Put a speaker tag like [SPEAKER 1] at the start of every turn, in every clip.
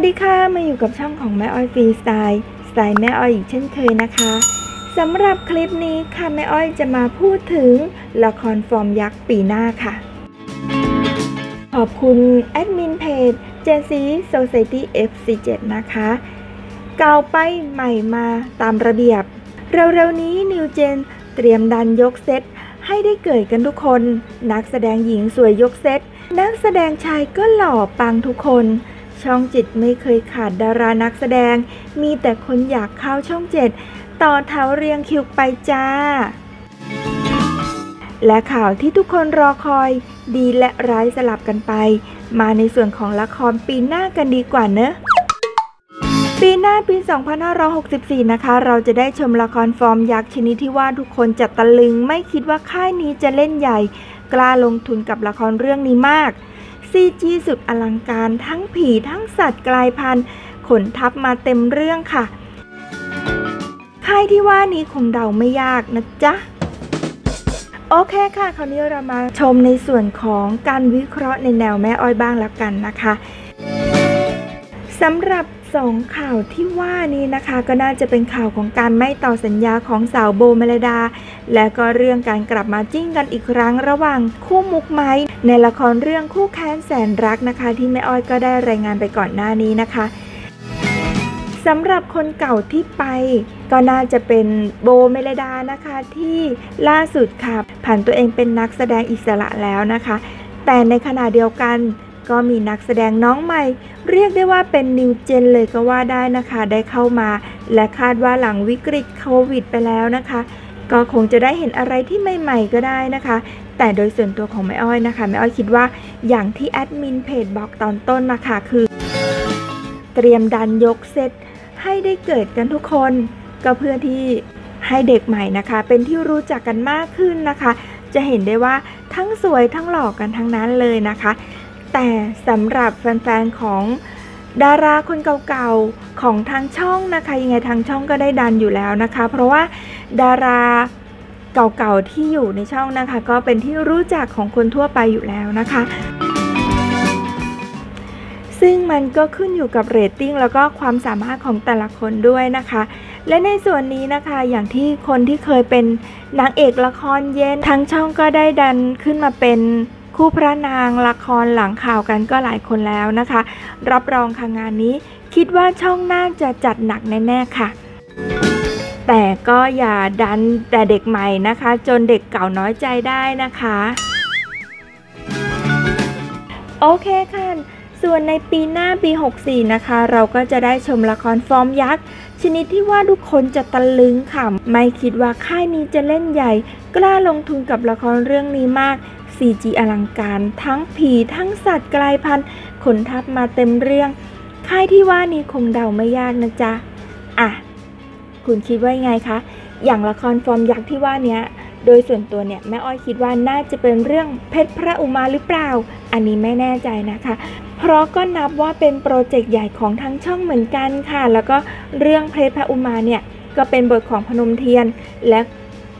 [SPEAKER 1] วัสดีค่ะ มาอยู่กับช่องของแม่อ้อยฟรีสไตล์สไตล์แม่อ้อยอีกเช่นเคยนะคะสำหรับคลิปนี้ค่ะแม่อ้อยจะมาพูดถึงละครฟอร์มยักษ์ปีหน้าค่ะ ขอบคุณแอดมินเพจ g e n c Society FC7 นะคะ เก่าไปใหม่มาตามระเบียบ เร็วๆนี้นิวเจนเตรียมดันยกเซตให้ได้เกิดกันทุกคน นักแสดงหญิงสวยยกเซตนักแสดงชายก็หล่อปังทุกคน ช่องจิตไม่เคยขาดดารานักแสดง มีแต่คนอยากเข้าช่องเจ็ดต่อแถวเรียงคิวไปจ้า และข่าวที่ทุกคนรอคอยดีและร้ายสลับกันไป มาในส่วนของละครปีหน้ากันดีกว่าเนอะปีหน้าปี 2564 นะคะ เราจะได้ชมละครฟอร์มยักษ์ชนิดที่ว่าทุกคนจะตะลึงไม่คิดว่าค่ายนี้จะเล่นใหญ่ กล้าลงทุนกับละครเรื่องนี้มาก CG สุดอลังการทั้งผีทั้งสัตว์กลายพันธุ์ขนทับมาเต็มเรื่องค่ะ ค่ายที่ว่านี้คงเดาไม่ยากนะจ๊ะ โอเคค่ะ คราวนี้เรามาชมในส่วนของการวิเคราะห์ในแนวแม่อ้อยบ้างแล้วกันนะคะสำหรับ สองข่าวที่ว่านี้นะคะก็น่าจะเป็นข่าวของการไม่ต่อสัญญาของสาวโบเมลดา และก็เรื่องการกลับมาจิ้งกันอีกครั้งระหว่างคู่มุกไม้ในละครเรื่องคู่แค้นแสนรักนะคะ ที่แม่อ้อยก็ได้รายงานไปก่อนหน้านี้นะคะสำหรับคนเก่าที่ไป ก็น่าจะเป็นโบเมลดานะคะที่ล่าสุดค่ะผ่านตัวเองเป็นนักแสดงอิสระแล้วนะคะ แต่ในขณะเดียวกัน ก็มีนักแสดงน้องใหม่ เรียกได้ว่าเป็นนิวเจนเลยก็ว่าได้นะคะ ได้เข้ามา และคาดว่าหลังวิกฤตโควิดไปแล้วนะคะ ก็คงจะได้เห็นอะไรที่ใหม่ ๆ ก็ได้นะคะ แต่โดยส่วนตัวของแม่อ้อยนะคะแม่อ้อยคิดว่าอย่างที่แอดมินเพจบอกตอนต้นมาค่ะคือ เตรียมดันยกเซตให้ได้เกิดกันทุกคน ก็เพื่อที่ให้เด็กใหม่นะคะ เป็นที่รู้จักกันมากขึ้นนะคะ จะเห็นได้ว่าทั้งสวยทั้งหล่อกันทั้งนั้นเลยนะคะ แต่สำหรับแฟนๆของดาราคนเก่าๆของทางช่องนะคะ ยังไงทางช่องก็ได้ดันอยู่แล้วนะคะ เพราะว่าดาราเก่าๆที่อยู่ในช่องนะคะ ก็เป็นที่รู้จักของคนทั่วไปอยู่แล้วนะคะ ซึ่งมันก็ขึ้นอยู่กับเรตติ้งแล้วก็ความสามารถของแต่ละคนด้วยนะคะ และในส่วนนี้นะคะอย่างที่คนที่เคยเป็นนางเอกละครเย็นทางช่องก็ได้ดันขึ้นมาเป็น คู่พระนางละครหลังข่าวกันก็หลายคนแล้วนะคะ รับรองค่ะงานนี้ คิดว่าช่องน่าจะจัดหนักแน่ๆค่ะ แต่ก็อย่าดันแต่เด็กใหม่นะคะ จนเด็กเก่าน้อยใจได้นะคะ โอเคค่ะ ส่วนในปีหน้าปี 64 นะคะ เราก็จะได้ชมละครฟอร์มยักษ์ชนิดที่ว่าทุกคนจะตะลึงค่ะ ไม่คิดว่าค่ายนี้จะเล่นใหญ่ กล้าลงทุนกับละครเรื่องนี้มาก CG อลังการทั้งผีทั้งสัตว์กลายพันธุ์ขนทับมาเต็มเรื่อง ค่ายที่ว่านี้คงเดาไม่ยากนะจ๊ะ อะ คุณคิดว่าไงคะ อย่างละครฟอร์มยักษ์ที่ว่านี้โดยส่วนตัวเนี่ยแม่อ้อยคิดว่าน่าจะเป็นเรื่องเพชรพระอุมาหรือเปล่า อันนี้ไม่แน่ใจนะคะ เพราะก็นับว่าเป็นโปรเจกต์ใหญ่ของทั้งช่องเหมือนกันค่ะ แล้วก็เรื่องเพชรพระอุมาเนี่ยก็เป็นบทของพนมเทียนและ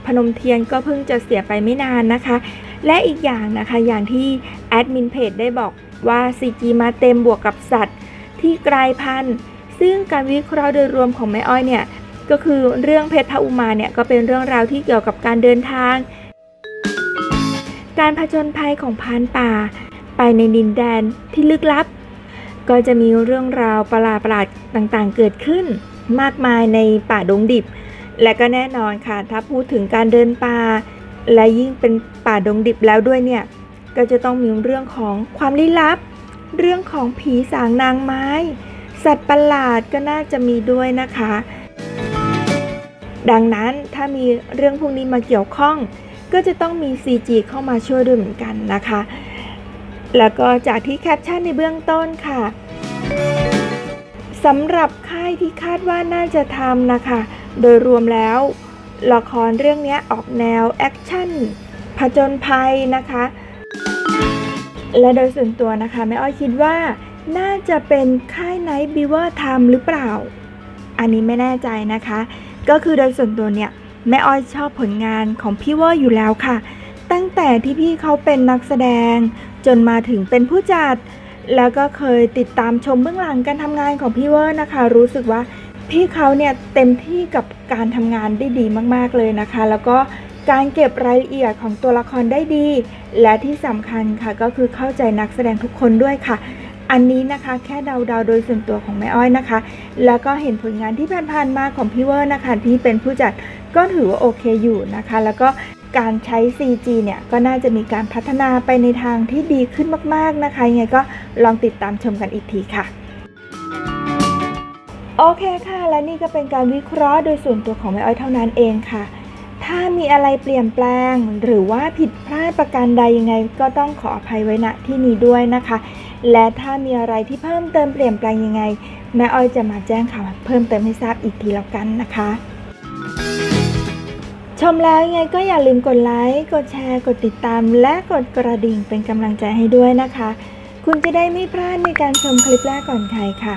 [SPEAKER 1] พนมเทียนก็เพิ่งจะเสียไปไม่นานนะคะ และอีกอย่างนะคะอย่างที่แอดมินเพจได้บอกว่า CG มาเต็มบวกกับสัตว์ ที่กลายพันธุ์ ซึ่งการวิเคราะห์โดยรวมของแม่อ้อยเนี่ยก็คือเรื่องเพชรพระอุมาเนี่ยก็เป็นเรื่องราวที่เกี่ยวกับการเดินทาง การผจญภัยของพานป่า ไปในดินแดนที่ลึกลับ ก็จะมีเรื่องราวประหลาดๆต่างๆ เกิดขึ้น มากมายในป่าดงดิบ และก็แน่นอนค่ะถ้าพูดถึงการเดินป่า และยิ่งเป็นป่าดงดิบแล้วด้วยเนี่ย ก็จะต้องมีเรื่องของความลี้ลับ เรื่องของผีสางนางไม้ สัตว์ประหลาดก็น่าจะมีด้วยนะคะ ดังนั้นถ้ามีเรื่องพวกนี้มาเกี่ยวข้อง ก็จะต้องมี CG เข้ามาช่วยด้วยเหมือนกันนะคะ แล้วก็จากที่แคปชั่นในเบื้องต้นค่ะสำหรับค่ายที่คาดว่าน่าจะทำนะคะ โดยรวมแล้ว ละครเรื่องนี้ออกแนวแอคชั่นผจญภัยนะคะ และโดยส่วนตัวนะคะแม่อ้อยคิดว่าน่าจะเป็นค่าย Nine Beaver ทำหรือเปล่า อันนี้ไม่แน่ใจนะคะ ก็คือโดยส่วนตัวเนี่ยแม่อ้อยชอบผลงานของพี่เวอร์อยู่แล้วค่ะ ตั้งแต่ที่พี่เขาเป็นนักแสดง จนมาถึงเป็นผู้จัด แล้วก็เคยติดตามชมเบื้องหลังการทำงานของพี่เวอร์นะคะ รู้สึกว่า พี่เขาเนี่ยเต็มที่กับการทำงานได้ดีมาก ๆเลยนะคะ แล้วก็การเก็บรายละเอียดของตัวละครได้ดี และที่สำคัญค่ะก็คือเข้าใจนักแสดงทุกคนด้วยค่ะ อันนี้นะคะแค่เดาๆโดยส่วนตัวของแม่อ้อยนะคะ แล้วก็เห็นผลงานที่ผ่านๆมาของพี่เวอร์นะคะที่เป็นผู้จัดก็ถือว่าโอเคอยู่นะคะ แล้วก็การใช้ CG เนี่ยก็น่าจะมีการพัฒนาไปในทางที่ดีขึ้นมาก ๆนะคะยังไงก็ลองติดตามชมกันอีกทีค่ะ โอเคค่ะ และนี่ก็เป็นการวิเคราะห์โดยส่วนตัวของแม่อ้อยเท่านั้นเองค่ะ ถ้ามีอะไรเปลี่ยนแปลง หรือว่าผิดพลาดประการใดยังไง ก็ต้องขออภัยไว้ณที่นี้ด้วยนะคะ และถ้ามีอะไรที่เพิ่มเติมเปลี่ยนแปลงยังไง แม่อ้อยจะมาแจ้งข่าวเพิ่มเติมให้ทราบอีกทีแล้วกันนะคะ ชมแล้วยังไงก็อย่าลืมกดไลค์ กดแชร์ กดติดตาม และกดกระดิ่งเป็นกำลังใจให้ด้วยนะคะ คุณจะได้ไม่พลาดในการชมคลิปแรกก่อนใครค่ะ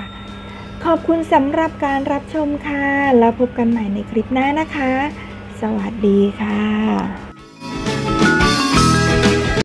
[SPEAKER 1] ขอบคุณสำหรับการรับชมค่ะ แล้วพบกันใหม่ในคลิปหน้านะคะ สวัสดีค่ะ